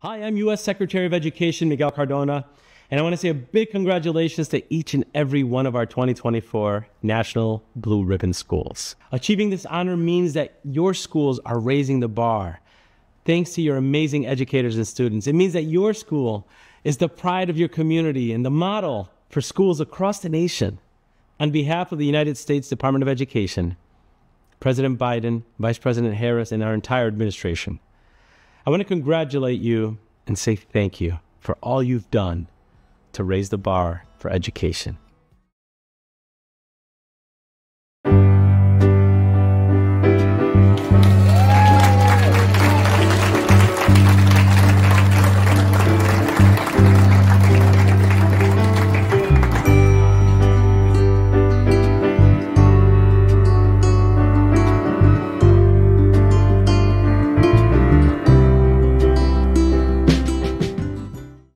Hi, I'm U.S. Secretary of Education Miguel Cardona, and I want to say a big congratulations to each and every one of our 2024 National Blue Ribbon schools. Achieving this honor means that your schools are raising the bar. Thanks to your amazing educators and students, it means that your school is the pride of your community and the model for schools across the nation. On behalf of the United States Department of Education, President Biden, Vice President Harris, and our entire administration, I want to congratulate you and say thank you for all you've done to raise the bar for education.